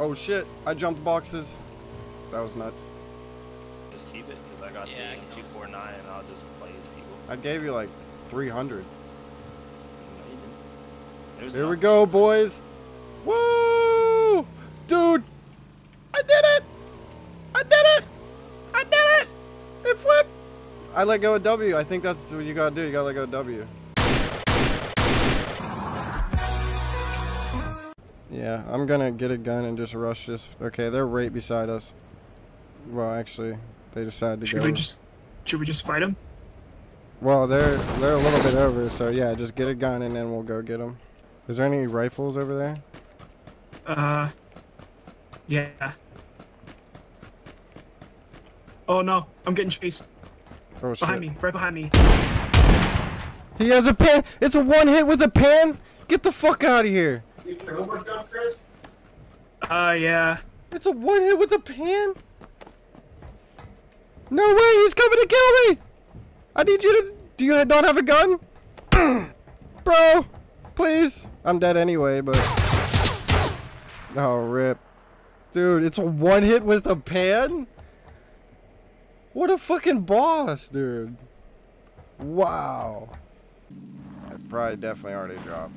Oh shit, I jumped boxes. That was nuts. Just keep it, because I got Yeah, the can M249 and I'll just play as people. I gave you like 300. No, you didn't. There's Here we go, boys. Woo! Dude! I did it! I did it! I did it! It flipped! I let go of W. I think that's what you gotta do. You gotta let go of W. Yeah, I'm gonna get a gun and just rush this. Okay, they're right beside us. Well, actually, they decided to Should go. we just should we just fight them? Well, they're they're a little bit over, so yeah, just get a gun and then we'll go get them. Is there any rifles over there? Uh, yeah. Oh no, I'm getting chased. Oh shit! Behind me, right behind me. He has a pan. It's a one hit with a pan. Get the fuck out of here! Uh, yeah. It's a one hit with a pan. No way! He's coming to kill me. I need you to. Do you not have a gun, bro? Please. I'm dead anyway, but. Oh rip, dude! It's a one hit with a pan. What a fucking boss, dude. Wow. I probably definitely already dropped.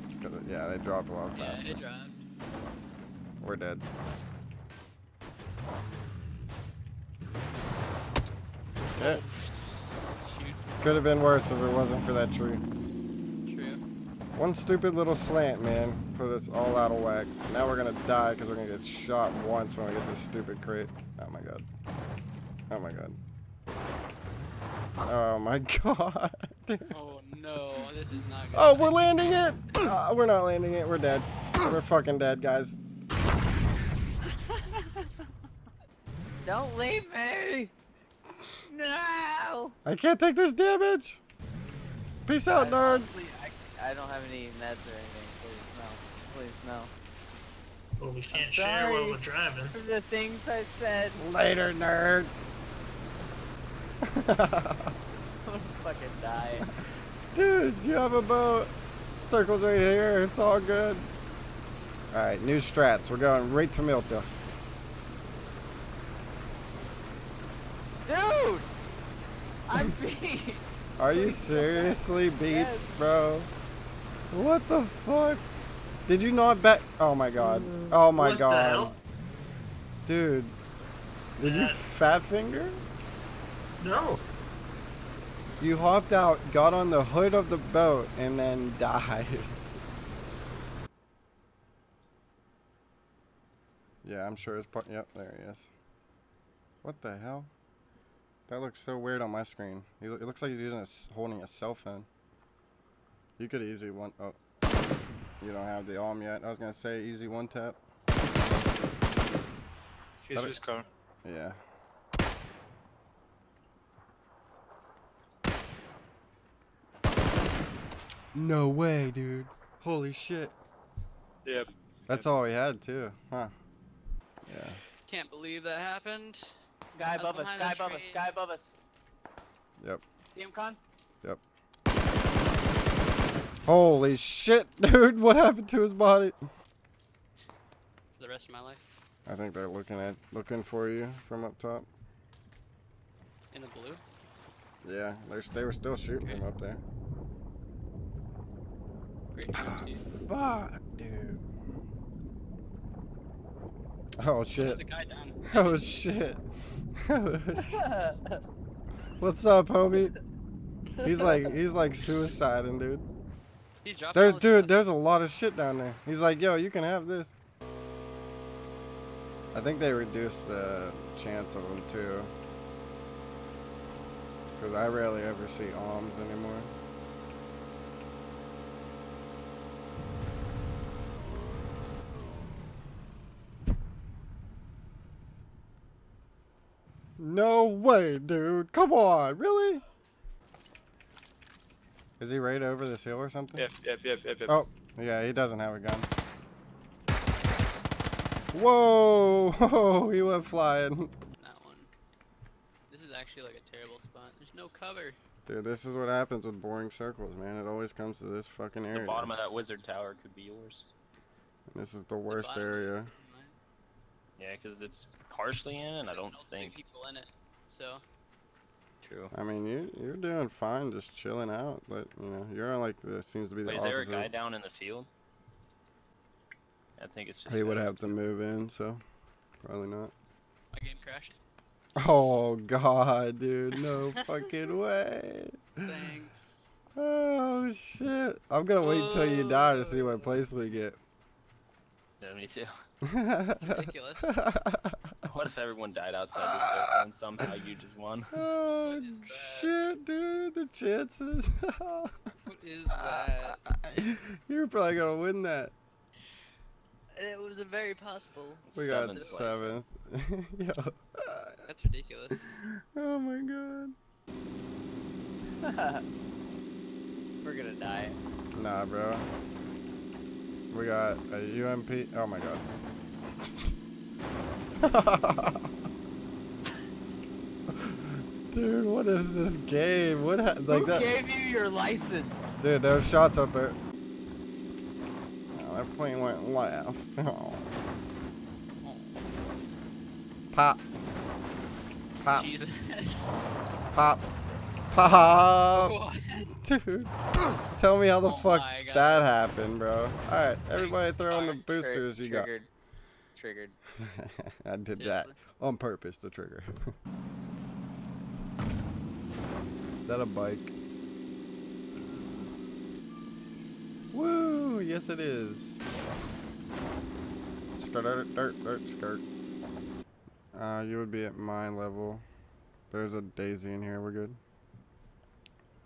yeah, they dropped a lot Yeah, faster. it dropped. We're dead. Could have been worse if it wasn't for that tree. True. One stupid little slant, man, put us all out of whack. Now we're gonna die because we're gonna get shot once when we get this stupid crate. Oh my god. Oh my god. Oh my god. Oh no, this is not good. oh, we're landing it! Uh, we're not landing it. We're dead. We're fucking dead, guys. Don't leave me! No! I can't take this damage. Peace out, I- nerd. Please, I, I don't have any meds or anything. Please, no. Please, no. Well, we can't I'm share while we're driving. For the things I said, Later, nerd. I'm gonna fucking die. Dude, you have a boat. Circle's right here. It's all good. All right, new strats. We're going right to Mylta. Dude! I'm beat! Are you seriously beat, Yes. bro? What the fuck? Did you not bet? Oh my god. Mm. Oh my What the god. hell? Dude. Did you fat finger? No. You hopped out, got on the hood of the boat, and then died. yeah, I'm sure it's part. Yep, there he is. What the hell? That looks so weird on my screen. He, it looks like he's using a s holding a cell phone. You could easy one oh You don't have the arm yet. I was gonna say easy one tap. He's Sorry. his car. Yeah. No way, dude. Holy shit. Yep. That's all he had too, huh? Yeah. Can't believe that happened. Guy above us, behind guy above us, tree. guy above us. Yep. See him, Con? Yep. Holy shit, dude. What happened to his body? For the rest of my life. I think they're looking at looking for you from up top. In the blue. Yeah, they're, they were still shooting from up there. Great job, ah, Steve. Fuck, dude. Oh There's shit. a guy down. Oh shit. What's up, homie? He's like he's like suiciding, dude. He's dropping There's dude, stuff. there's a lot of shit down there. He's like, yo, you can have this. I think they reduced the chance of them too. Cause I rarely ever see arms anymore. No way, dude. Come on, really? Is he right over this hill or something? Yep, yep, yep, yep, yep. Oh, yeah, he doesn't have a gun. Whoa! Whoa, he went flying. That one. This is actually like a terrible spot. There's no cover. Dude, this is what happens with boring circles, man. It always comes to this fucking area. The bottom of that wizard tower could be yours. This is the The worst bottom of area. mine. Yeah, because it's partially in, and I don't no big think. people in it. So True. I mean, you you're doing fine, just chilling out. But you know, you're like the seems to be the Wait, is there a guy down in the field? I think it's just. he would have to move in, so probably not. my game crashed. Oh god, dude, no fucking way. Thanks. Oh shit! I'm gonna wait until you die to see what oh. place we get. Yeah, me too. It's ridiculous. What if everyone died outside the circle and somehow you just won? oh What is that? shit, dude! The chances. What is that? You're probably gonna win that. It was a very possible. We got Seventh place. seventh. Yo. That's ridiculous. Oh my god. We're gonna die. Nah, bro. We got a UMP. Oh my god. Dude, what is this game? What ha- like Who that? gave you your license? Dude, there's shots up there. Oh, that plane went left. Oh. Pop. Pop. Jesus. Pop. Pop. what? Dude. Tell me how the Oh fuck that happened, bro. Alright, everybody Thanks, throw in the boosters you got. Triggered. I did that on purpose to trigger. Is that a bike? Woo! Yes, it is. Skirt, dirt, dirt, skirt. Uh, you would be at my level. There's a daisy in here. We're good.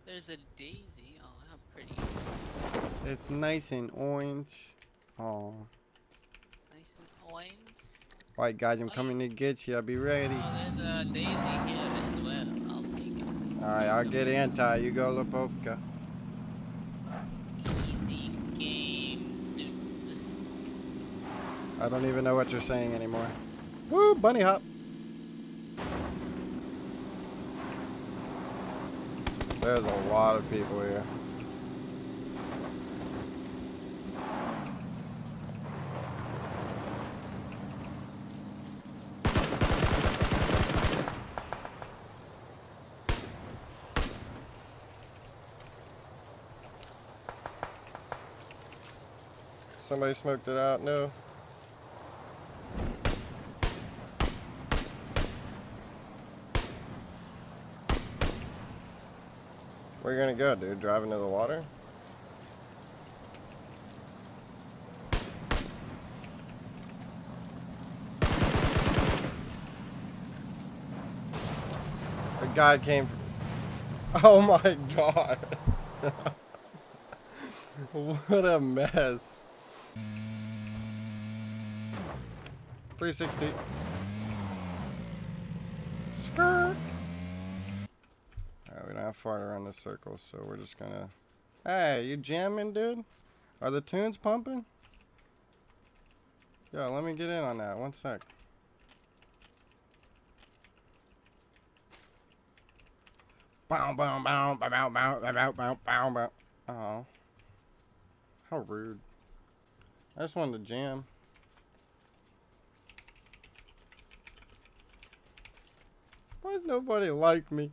There's a daisy. Oh, how pretty. It's nice and orange. Oh, orange. white guys, I'm coming to get you. I'll be ready. Oh, there's uh, a daisy here as well. I'll take it. All right, I'll get anti. You go, Lipovka. Easy game, dudes. I don't even know what you're saying anymore. Woo, bunny hop. There's a lot of people here. Somebody smoked it out? No. Where you gonna go, dude? Drive into the water? A guy came. Oh my god. what a mess. 360. Skirt. Alright, we don't have far around the circle, so we're just gonna. Hey, you jamming, dude? Are the tunes pumping? Yo, let me get in on that. One sec. Bow, bow, bow, bow, bow, bow, bow, bow, bow, bow. Oh. How rude. I just wanted to jam. Why does nobody like me?